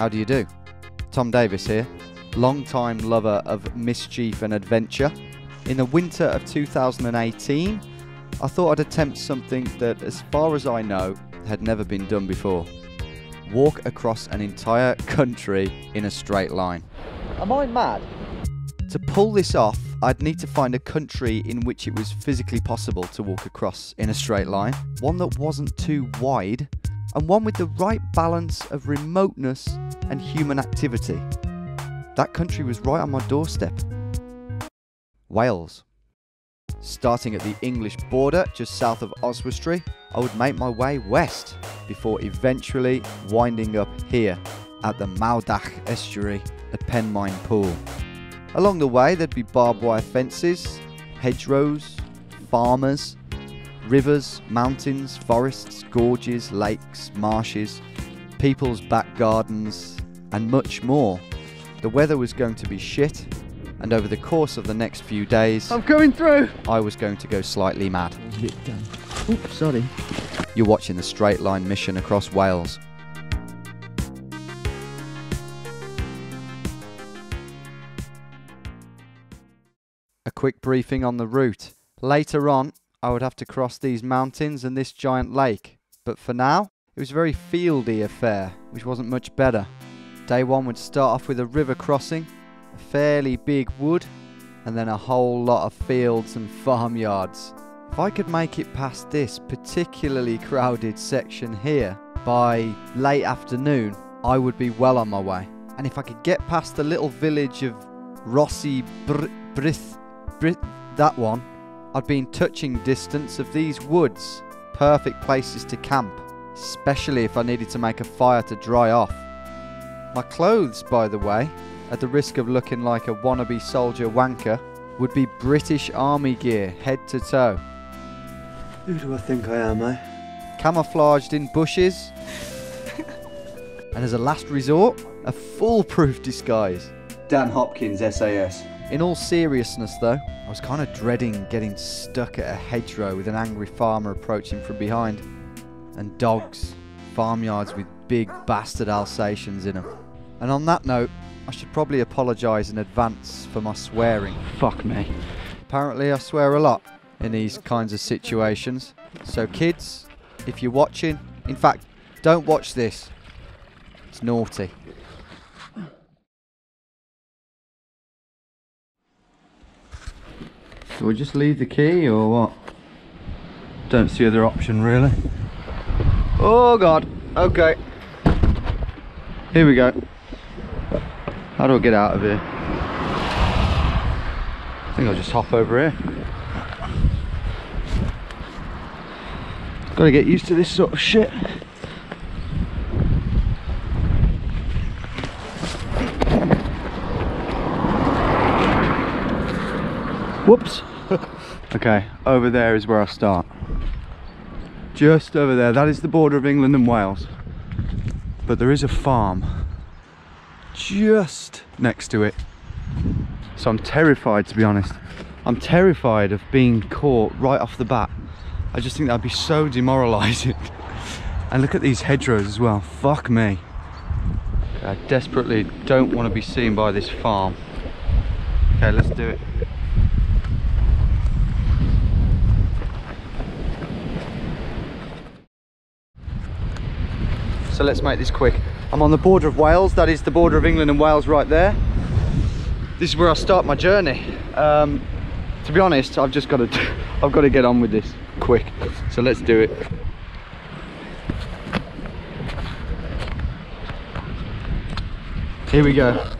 How do you do? Tom Davies here, long-time lover of mischief and adventure. In the winter of 2018, I thought I'd attempt something that, as far as I know, had never been done before. Walk across an entire country in a straight line. Am I mad? To pull this off, I'd need to find a country in which it was physically possible to walk across in a straight line, one that wasn't too wide, and one with the right balance of remoteness and human activity. That country was right on my doorstep. Wales. Starting at the English border just south of Oswestry, I would make my way west before eventually winding up here at the Mawddach estuary at Penmaenpool. Along the way, there'd be barbed wire fences, hedgerows, farmers, rivers, mountains, forests, gorges, lakes, marshes, people's back gardens, and much more. The weather was going to be shit, and over the course of the next few days, I'm coming through. I was going to go slightly mad. Oops, sorry. You're watching the Straight Line Mission across Wales. A quick briefing on the route. Later on, I would have to cross these mountains and this giant lake, but for now, it was a very fieldy affair, which wasn't much better. Day one would start off with a river crossing, a fairly big wood, and then a whole lot of fields and farmyards. If I could make it past this particularly crowded section here by late afternoon, I would be well on my way. And if I could get past the little village of Rossi Br- Brith, Brith, that one, I'd been touching distance of these woods. Perfect places to camp, especially if I needed to make a fire to dry off. My clothes, by the way, at the risk of looking like a wannabe soldier wanker, would be British Army gear, head to toe. Who do I think I am, eh? camouflaged in bushes, and as a last resort, a foolproof disguise. Dan Hopkins, SAS. In all seriousness, though, I was kind of dreading getting stuck at a hedgerow with an angry farmer approaching from behind, and dogs, farmyards with big bastard Alsatians in them. And on that note, I should probably apologise in advance for my swearing. Fuck me. Apparently, I swear a lot in these kinds of situations. So, kids, if you're watching, in fact, don't watch this. It's naughty. Do we just leave the key or what? Don't see other option really. Oh god. Okay. Here we go. How do I get out of here? I think I'll just hop over here. Gotta get used to this sort of shit. Whoops. okay, over there is where I start. Just over there, that is the border of England and Wales. But there is a farm just next to it. So I'm terrified to be honest. I'm terrified of being caught right off the bat. I just think that'd be so demoralising. and look at these hedgerows as well. Fuck me. I desperately don't want to be seen by this farm. Okay, let's do it. So let's make this quick. I'm on the border of Wales. That is the border of England and Wales right there. This is where I start my journey. Um, to be honest, I've just got to, I've got to get on with this quick. So let's do it. Here we go.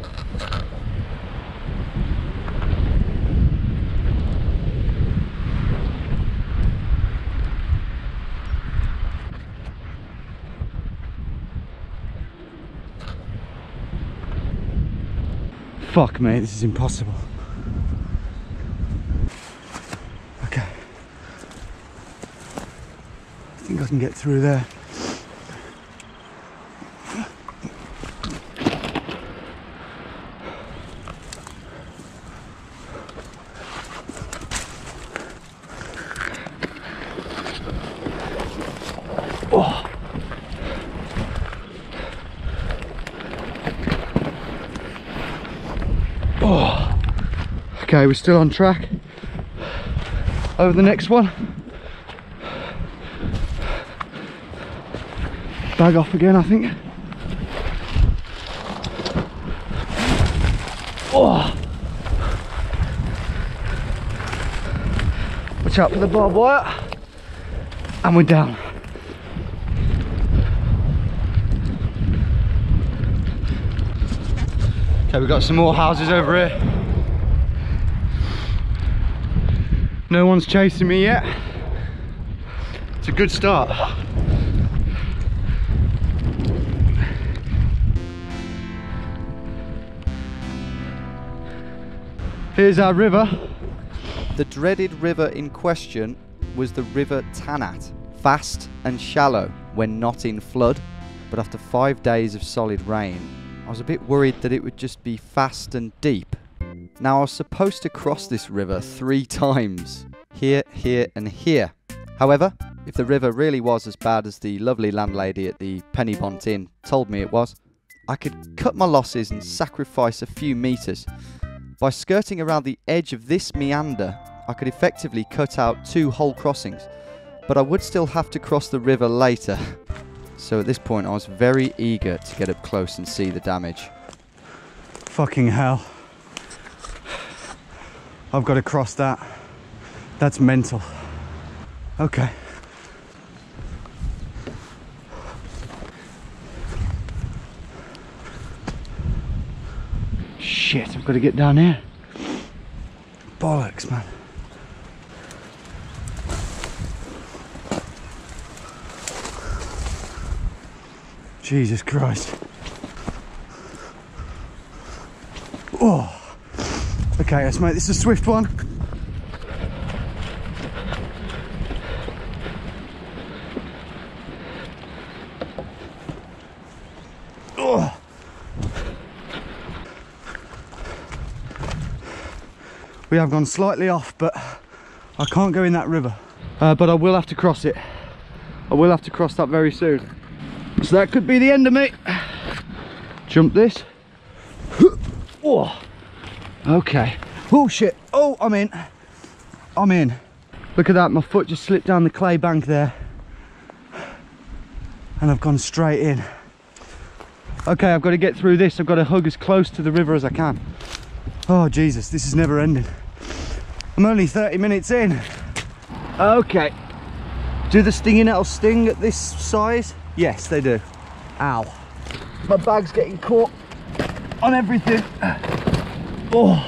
Fuck mate, this is impossible. Okay. I think I can get through there. We're still on track. Over the next one. Bag off again, I think. Oh. Watch out for the barbed wire. And we're down. Okay, we've got some more houses over here. No one's chasing me yet. It's a good start. Here's our river. The dreaded river in question was the River Tanat, fast and shallow when not in flood, but after five days of solid rain, I was a bit worried that it would just be fast and deep. Now I was supposed to cross this river three times, here, here and here. However, if the river really was as bad as the lovely landlady at the Pennybont Inn told me it was, I could cut my losses and sacrifice a few metres. By skirting around the edge of this meander, I could effectively cut out two whole crossings, but I would still have to cross the river later. So at this point I was very eager to get up close and see the damage. Fucking hell. I've got to cross that. That's mental. Okay. Shit, I've got to get down here. Bollocks, man. Jesus Christ. Oh. Okay, let's make this a swift one. We have gone slightly off, but I can't go in that river. Uh, but I will have to cross it. I will have to cross that very soon. So that could be the end of me. Jump this. Oh. Okay. Oh shit. Oh, I'm in. I'm in. Look at that, my foot just slipped down the clay bank there. And I've gone straight in. Okay, I've got to get through this. I've got to hug as close to the river as I can. Oh Jesus, this is never ending. I'm only 30 minutes in. Okay. Do the stinging nettles sting at this size? Yes, they do. Ow. My bag's getting caught on everything. Oh.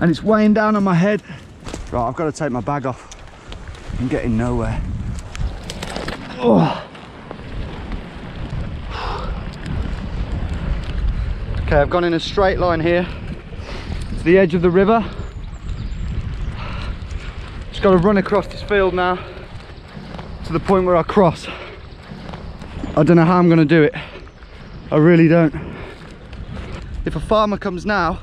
and it's weighing down on my head. Right, I've got to take my bag off. I'm getting nowhere. Oh. Okay, I've gone in a straight line here to the edge of the river. Just got to run across this field now to the point where I cross. I don't know how I'm going to do it. I really don't. If a farmer comes now,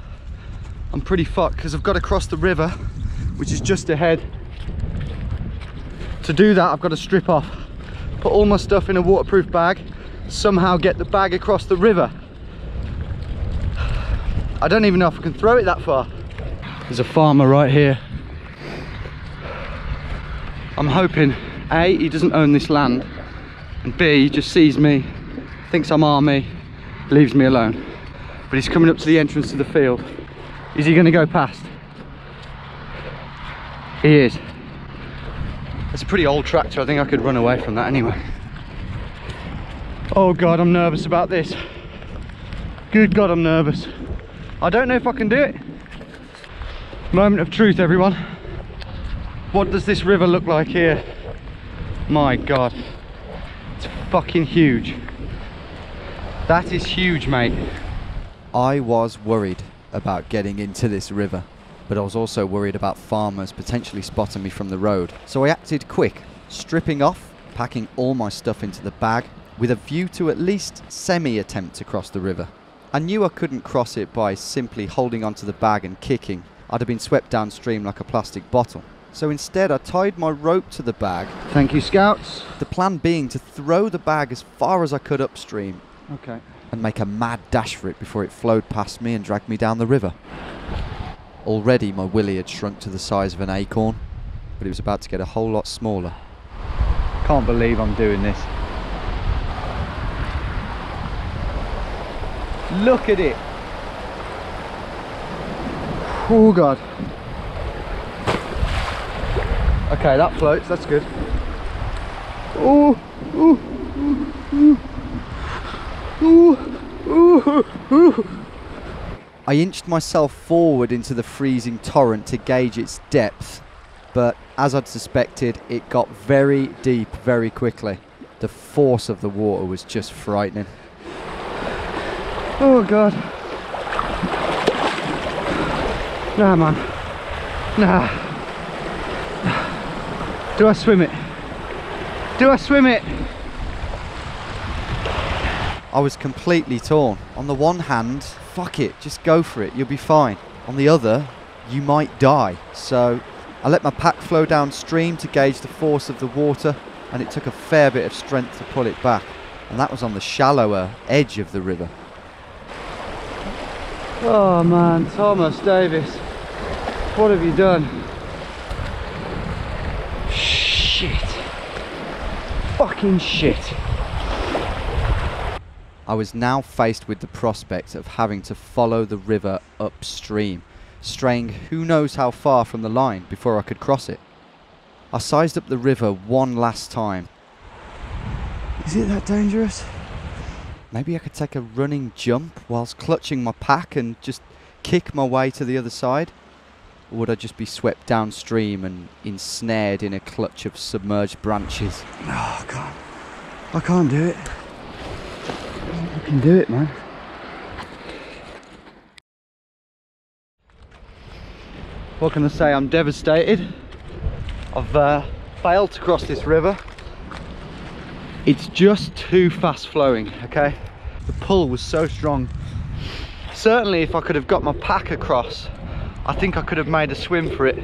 I'm pretty fucked because I've got to cross the river, which is just ahead. To do that, I've got to strip off, put all my stuff in a waterproof bag, somehow get the bag across the river. I don't even know if I can throw it that far. There's a farmer right here. I'm hoping, A, he doesn't own this land, and B, he just sees me, thinks I'm army, leaves me alone. But he's coming up to the entrance to the field. Is he going to go past? He is. It's a pretty old tractor. I think I could run away from that anyway. Oh God, I'm nervous about this. Good God, I'm nervous. I don't know if I can do it. Moment of truth, everyone. What does this river look like here? My God. It's fucking huge. That is huge, mate. I was worried about getting into this river, but I was also worried about farmers potentially spotting me from the road. So I acted quick, stripping off, packing all my stuff into the bag, with a view to at least semi-attempt to cross the river. I knew I couldn't cross it by simply holding onto the bag and kicking. I'd have been swept downstream like a plastic bottle. So instead, I tied my rope to the bag. Thank you, scouts. The plan being to throw the bag as far as I could upstream. Okay. And make a mad dash for it before it flowed past me and dragged me down the river. Already my willy had shrunk to the size of an acorn, but it was about to get a whole lot smaller. Can't believe I'm doing this. Look at it. Oh god. Okay, that floats, that's good. Oh, ooh. I inched myself forward into the freezing torrent to gauge its depth, but as I'd suspected, it got very deep very quickly. The force of the water was just frightening. Oh god. Nah man. Nah. Do I swim it? Do I swim it? I was completely torn. On the one hand, fuck it, just go for it, you'll be fine. On the other, you might die. So I let my pack flow downstream to gauge the force of the water, and it took a fair bit of strength to pull it back. And that was on the shallower edge of the river. Oh man, Thomas Davies. What have you done? Shit. Fucking shit. I was now faced with the prospect of having to follow the river upstream, straying who knows how far from the line before I could cross it. I sized up the river one last time. Is it that dangerous? Maybe I could take a running jump whilst clutching my pack and just kick my way to the other side? Or would I just be swept downstream and ensnared in a clutch of submerged branches? No, I can't. I can't do it. I can do it, man. What can I say? I'm devastated. I've uh, failed to cross this river. It's just too fast flowing, okay? The pull was so strong. Certainly if I could have got my pack across, I think I could have made a swim for it.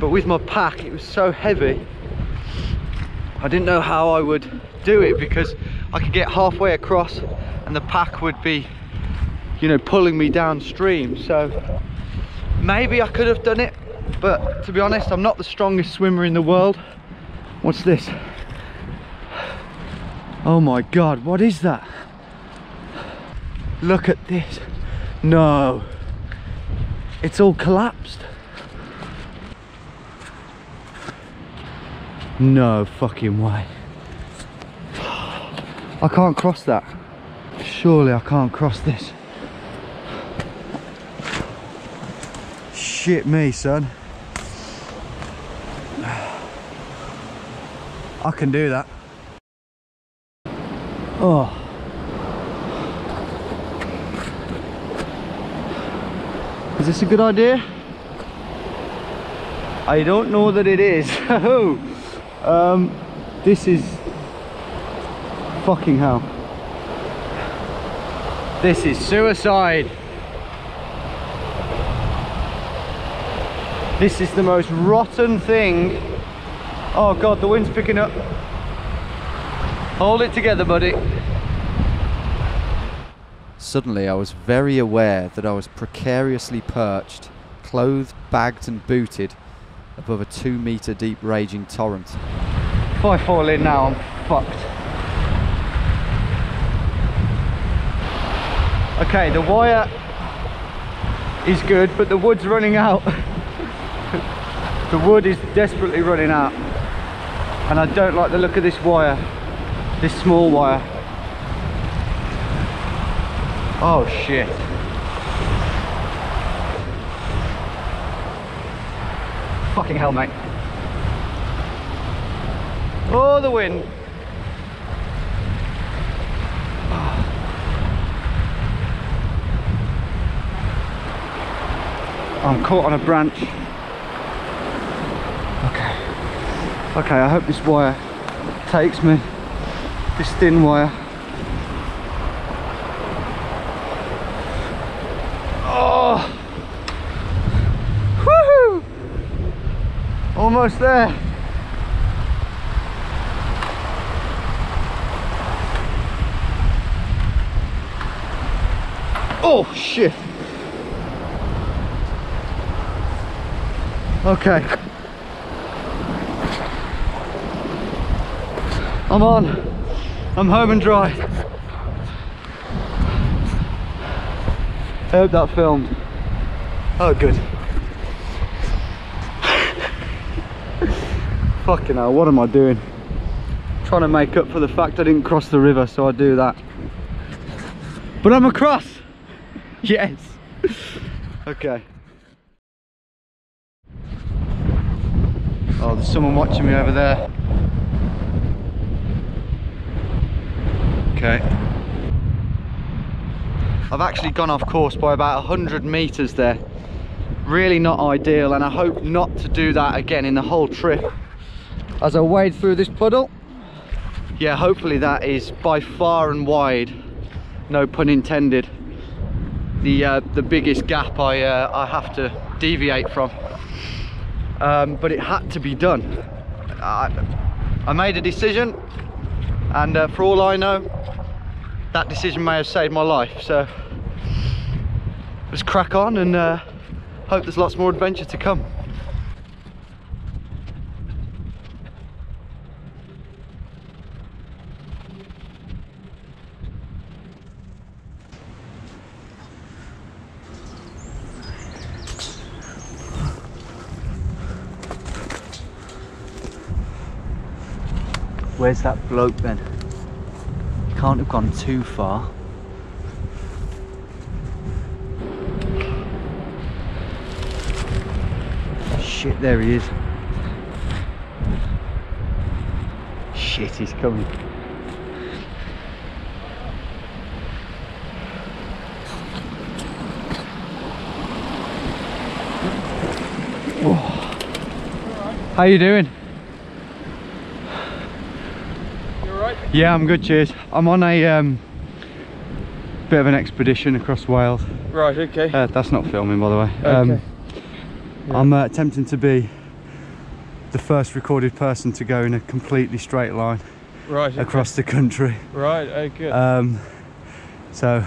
But with my pack, it was so heavy, I didn't know how I would do it because I could get halfway across and the pack would be, you know, pulling me downstream. So maybe I could have done it, but to be honest, I'm not the strongest swimmer in the world. What's this? Oh my God, what is that? Look at this. No. It's all collapsed. No fucking way. I can't cross that. Surely I can't cross this. Shit me, son. I can do that. Oh. Is this a good idea? I don't know that it is. um, this is fucking hell. This is suicide. This is the most rotten thing. Oh God, the wind's picking up. Hold it together, buddy. Suddenly, I was very aware that I was precariously perched, clothed, bagged, and booted above a two metre deep raging torrent. If I fall in now, I'm fucked. Okay, the wire is good, but the wood's running out. the wood is desperately running out. And I don't like the look of this wire, this small wire. Oh shit. Fucking hell, mate. Oh, the wind. I'm caught on a branch. Okay. Okay, I hope this wire takes me. This thin wire. Oh! Woohoo! Almost there. Oh shit. Okay. I'm on. I'm home and dry. I hope that filmed. Oh, good. Fucking hell, what am I doing? Trying to make up for the fact I didn't cross the river, so I do that. But I'm across! Yes! Okay. Oh, there's someone watching me over there. Okay. I've actually gone off course by about 100 meters there. Really not ideal and I hope not to do that again in the whole trip. As I wade through this puddle, yeah, hopefully that is by far and wide, no pun intended, the uh, the biggest gap I, uh, I have to deviate from. Um, but it had to be done. I, I made a decision and uh, for all I know, that decision may have saved my life. So let's crack on and uh, hope there's lots more adventure to come. Where's that bloke then? He can't have gone too far. Shit, there he is. Shit, he's coming. How you doing? Yeah, I'm good, cheers. I'm on a um, bit of an expedition across Wales. Right, okay. Uh, that's not filming, by the way. Um, Okay. Yeah. I'm uh, attempting to be the first recorded person to go in a completely straight line right, okay. across the country. Right, oh, good. Um, so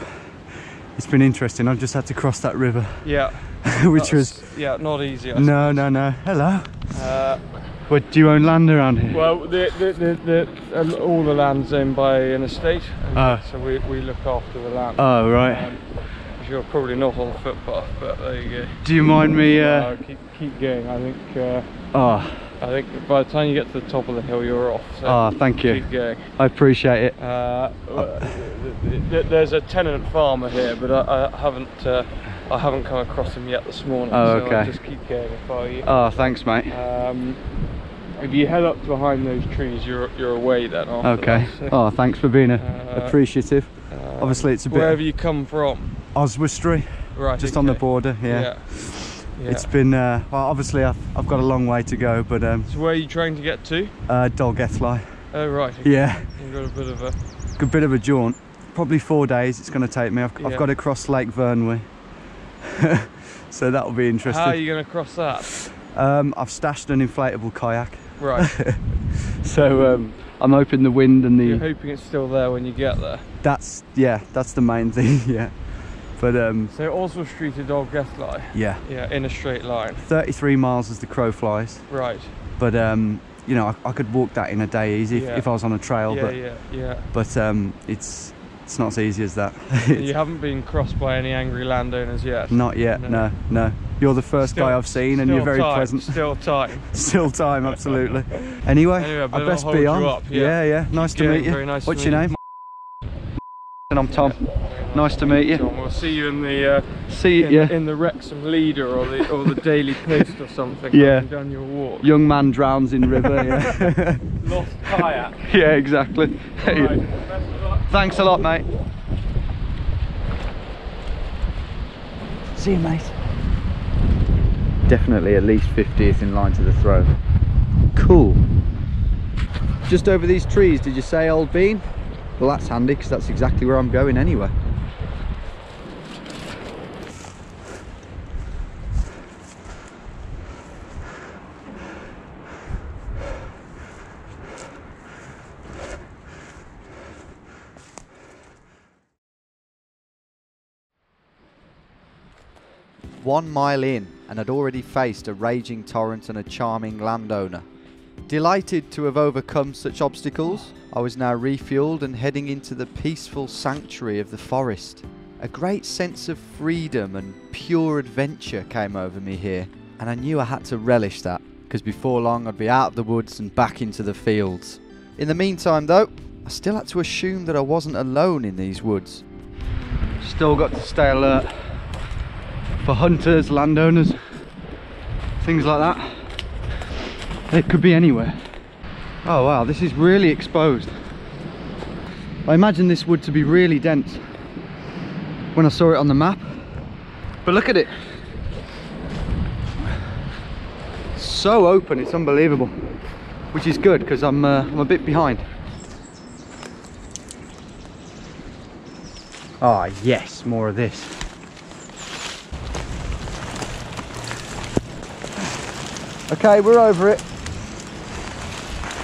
it's been interesting. I've just had to cross that river, yeah. which was Yeah, not easy. I no, no, no. Hello. Uh, What do you own land around here? well, the, the, the, the, um, all the land's owned by an estate, Ah. so we, we look after the land. Oh right. Um, you're probably not on the footpath, but there you go. Do you mind me? Uh, keep, keep going. I think uh, oh, I think by the time you get to the top of the hill, you're off. So oh, thank you. keep going. I appreciate it. Uh, th- th- there's a tenant farmer here, but I, I haven't uh, I haven't come across him yet this morning. Oh, so okay. I'll just keep going if I you. Oh, thanks, mate. Um, if you head up behind those trees, you're you're away then. Okay. that, so, Oh, thanks for being a, Uh, appreciative. um, obviously it's a bit- Wherever you come from, Oswestry, right? just on the border. Yeah. Yeah. yeah. It's been uh, well. Obviously, I've, I've got a long way to go, but um, So where are you trying to get to? uh, Dolgellau. Oh right. okay. Yeah, You've got a bit of a a bit of a jaunt. Probably four days. It's going to take me. I've, I've got to cross Lake Vyrnwy, so that will be interesting. How are you going to cross that? Um, I've stashed an inflatable kayak, Right. so um, I'm hoping the wind and the... You're hoping it's still there when you get there. that's yeah, that's the main thing. Yeah, but um, So Oswestry to Dolgellau. yeah, Yeah, in a straight line. 33 miles as the crow flies. Right. But um, you know, I, I could walk that in a day easy if, if I was on a trail. yeah, but yeah, yeah. but um, it's it's not as easy as that. you haven't been crossed by any angry landowners yet. not yet. No. No. no, You're the first Still- guy I've seen, and you're very time, pleasant. Still time. Still time, absolutely. Anyway, Anyway, I best be on. up, yeah. yeah, Nice to meet you. very nice What's your you. name? And I'm Tom. Nice to meet you. John, we'll see you in the uh, See you. in, Yeah. in the Wrexham Leader or the or the Daily Post or something. Yeah. Done your walk. Young man drowns in river. Yeah. Lost kayak. yeah, exactly. Right. Best of luck. Thanks a lot, mate. See you, mate. Definitely at least 50th in line to the throw. Cool. Just over these trees, did you say, Old Bean? Well, that's handy because that's exactly where I'm going anyway. One mile in and had already faced a raging torrent and a charming landowner. Delighted to have overcome such obstacles, I was now refueled and heading into the peaceful sanctuary of the forest. A great sense of freedom and pure adventure came over me here, and I knew I had to relish that, because before long I'd be out of the woods and back into the fields. In the meantime, though, I still had to assume that I wasn't alone in these woods. Still got to stay alert for hunters, landowners, things like that. It could be anywhere. Oh wow, this is really exposed. I imagine this wood to be really dense when I saw it on the map. But look at it. So open, it's unbelievable. Which is good because I'm, uh, I'm a bit behind. Ah, yes, more of this. Okay, we're over it.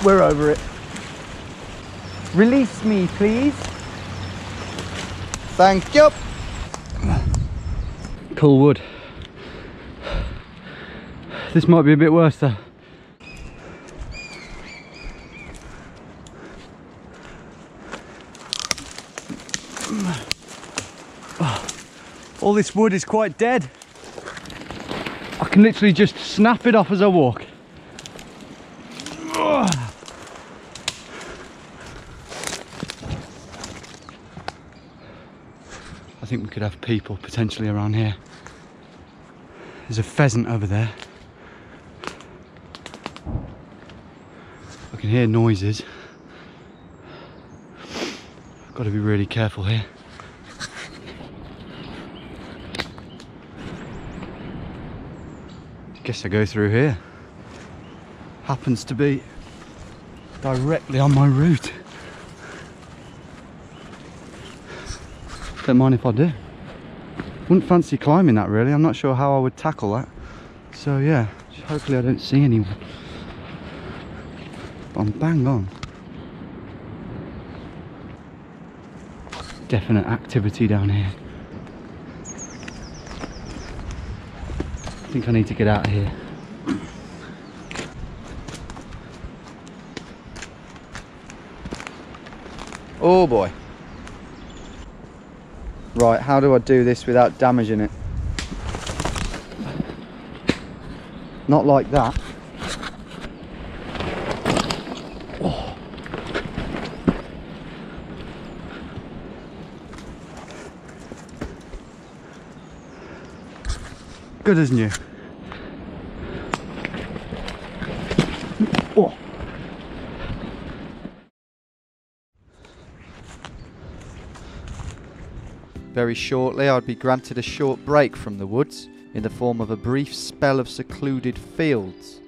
We're over it. Release me, please. Thank you. Cool wood. This might be a bit worse though. All this wood is quite dead. I can literally just snap it off as I walk. I think we could have people potentially around here. There's a pheasant over there. I can hear noises. Got to be really careful here. Guess I go through here. Happens to be directly on my route. Don't mind if I do. Wouldn't fancy climbing that really. I'm not sure how I would tackle that. So yeah, hopefully I don't see anyone. But I'm bang on. Definite activity down here. I think I need to get out of here. Oh boy. Right, how do I do this without damaging it? Not like that. Good as new. Oh. Very shortly, I'd be granted a short break from the woods in the form of a brief spell of secluded fields.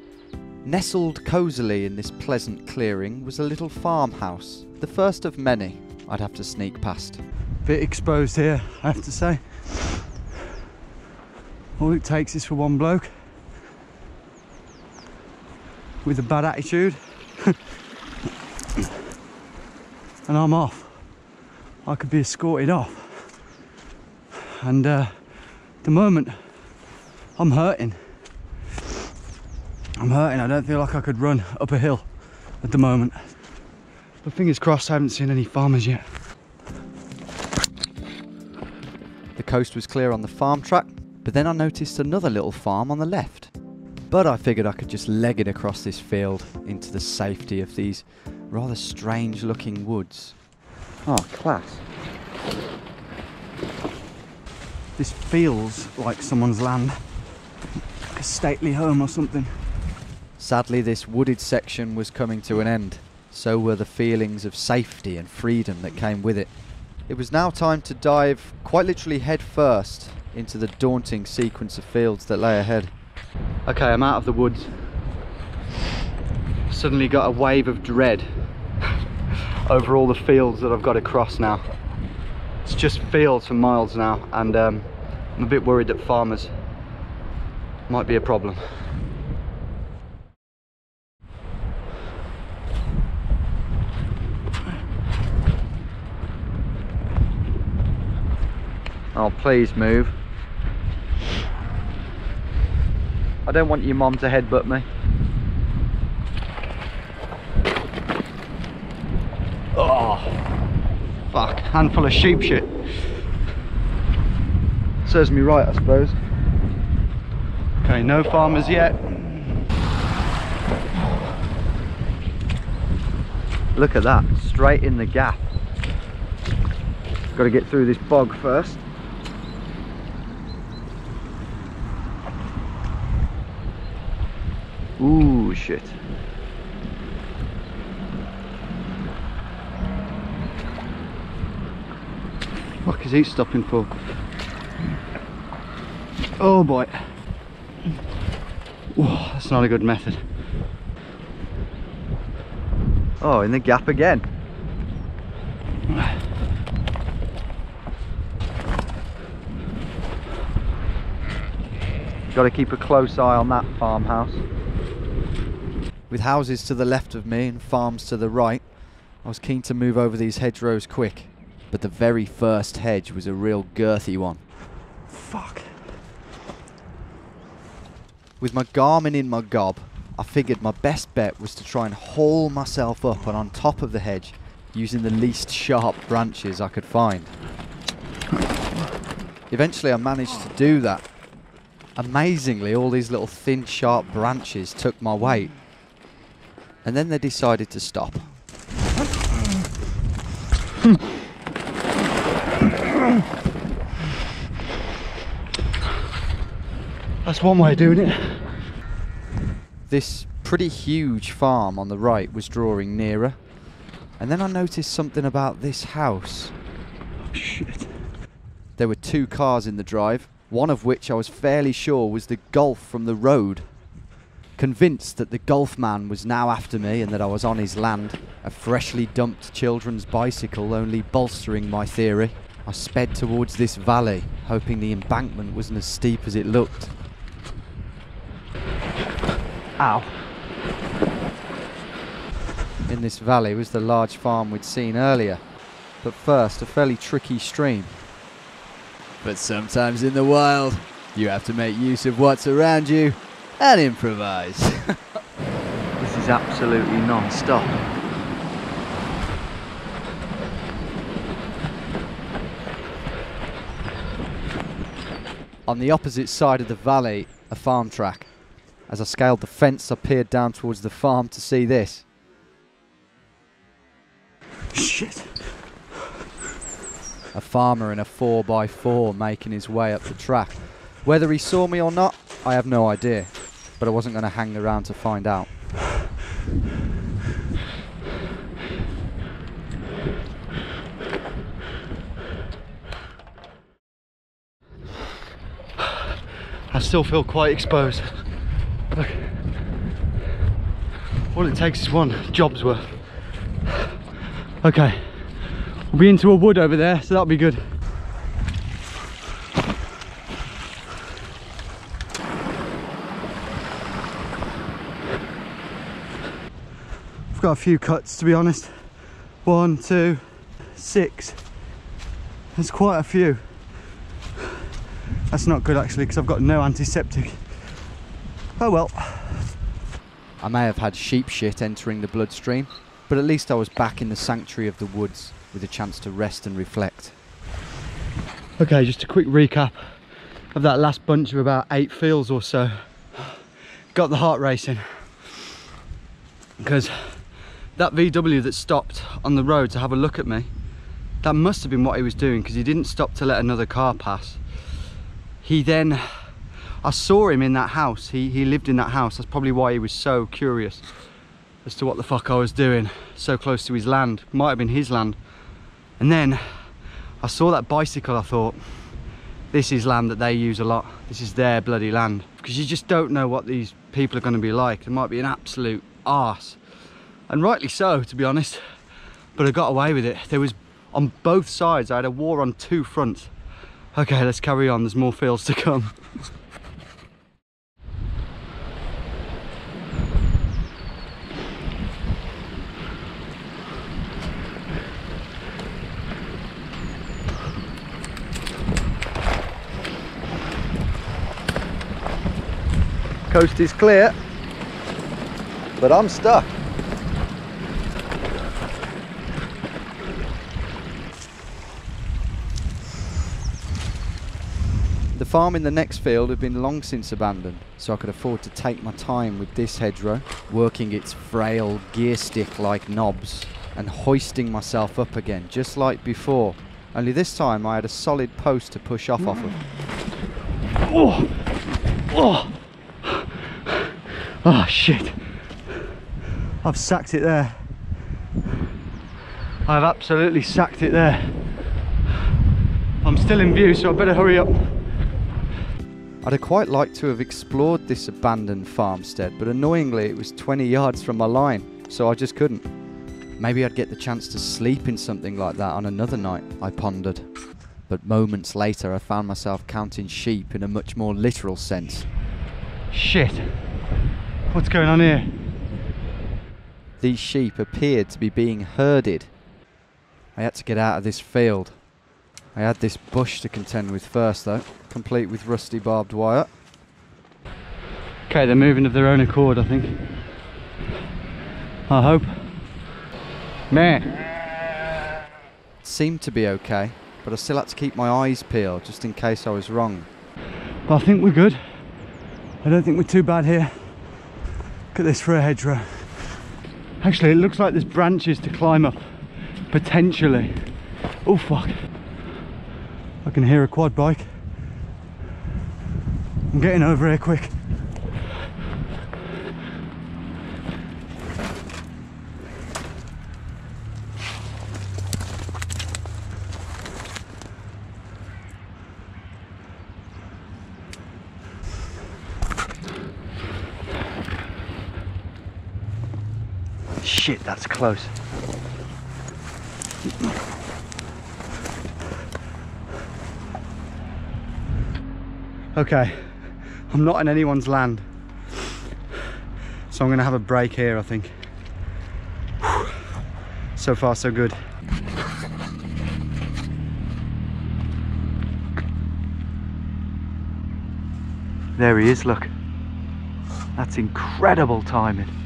Nestled cosily in this pleasant clearing was a little farmhouse, the first of many I'd have to sneak past. Bit exposed here, I have to say. All it takes is for one bloke with a bad attitude and I'm off. I could be escorted off. And uh, the moment, I'm hurting. I'm hurting. I don't feel like I could run up a hill at the moment. But fingers crossed, I haven't seen any farmers yet. The coast was clear on the farm track, but then I noticed another little farm on the left. But I figured I could just leg it across this field into the safety of these rather strange looking woods. Oh, class. This feels like someone's land, like a stately home or something. Sadly, this wooded section was coming to an end. So were the feelings of safety and freedom that came with it. It was now time to dive quite literally head first into the daunting sequence of fields that lay ahead. Okay, I'm out of the woods. Suddenly got a wave of dread over all the fields that I've got to cross now. It's just fields for miles now, and um, I'm a bit worried that farmers might be a problem. Oh, please move. Don't want your mom to headbutt me. Oh, fuck, handful of sheep shit. Serves me right, I suppose. Okay, no farmers yet. Look at that, straight in the gap. Got to get through this bog first. Ooh, shit. Fuck is he stopping for? Oh boy. Whoa, that's not a good method. Oh, in the gap again. Got to keep a close eye on that farmhouse. With houses to the left of me and farms to the right, I was keen to move over these hedgerows quick. But the very first hedge was a real girthy one. Fuck. With my Garmin in my gob, I figured my best bet was to try and haul myself up and on top of the hedge using the least sharp branches I could find. Eventually I managed to do that. Amazingly, all these little thin sharp branches took my weight. And then they decided to stop. That's one way of doing it. This pretty huge farm on the right was drawing nearer. And then I noticed something about this house. Shit. There were two cars in the drive, one of which I was fairly sure was the Golf from the road. Convinced that the Golf man was now after me and that I was on his land, a freshly dumped children's bicycle only bolstering my theory, I sped towards this valley, hoping the embankment wasn't as steep as it looked. Ow. In this valley was the large farm we'd seen earlier, but first a fairly tricky stream. But sometimes in the wild, you have to make use of what's around you and improvise. This is absolutely non-stop. On the opposite side of the valley, a farm track. As I scaled the fence, I peered down towards the farm to see this. Shit. A farmer in a 4x4 making his way up the track. Whether he saw me or not, I have no idea. But I wasn't going to hang around to find out. I still feel quite exposed. Look. All it takes is one job's worth. Okay. We'll be into a wood over there, so that'll be good. Got a few cuts to be honest. One, two, six. There's quite a few. That's not good actually because I've got no antiseptic. Oh well. I may have had sheep shit entering the bloodstream, but at least I was back in the sanctuary of the woods with a chance to rest and reflect. Okay, just a quick recap of that last bunch of about eight fields or so. Got the heart racing because that VW that stopped on the road to have a look at me, that must have been what he was doing because he didn't stop to let another car pass. He then, I saw him in that house. He, he lived in that house. That's probably why he was so curious as to what the fuck I was doing so close to his land. Might have been his land. And then I saw that bicycle, I thought, this is land that they use a lot. This is their bloody land. Because you just don't know what these people are going to be like. They might be an absolute arse. And rightly so, to be honest. But I got away with it. There was, on both sides, I had a war on two fronts. Okay, let's carry on. There's more fields to come. Coast is clear, but I'm stuck. Farm in the next field had been long since abandoned, so I could afford to take my time with this hedgerow, working its frail gear stick like knobs, and hoisting myself up again, just like before. Only this time I had a solid post to push off off of. Oh, oh, oh shit. I've sacked it there. I've absolutely sacked it there. I'm still in view, so I better hurry up. I'd have quite liked to have explored this abandoned farmstead, but annoyingly it was 20 yards from my line, so I just couldn't. Maybe I'd get the chance to sleep in something like that on another night, I pondered. But moments later I found myself counting sheep in a much more literal sense. Shit. What's going on here? These sheep appeared to be being herded. I had to get out of this field. I had this bush to contend with first though, complete with rusty barbed wire. Okay, they're moving of their own accord, I think. I hope. Man, It seemed to be okay, but I still had to keep my eyes peeled just in case I was wrong. But I think we're good. I don't think we're too bad here. Look at this for a hedgerow. Actually, it looks like there's branches to climb up, potentially. Oh fuck. I can hear a quad bike. I'm getting over here quick. Shit, that's close. Okay, I'm not in anyone's land. So I'm gonna have a break here, I think. So far, so good. There he is, look. That's incredible timing.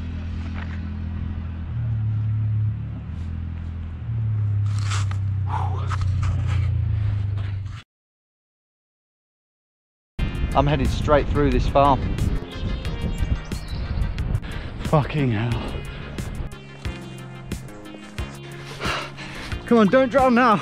I'm headed straight through this farm. Fucking hell. Come on, don't drown now.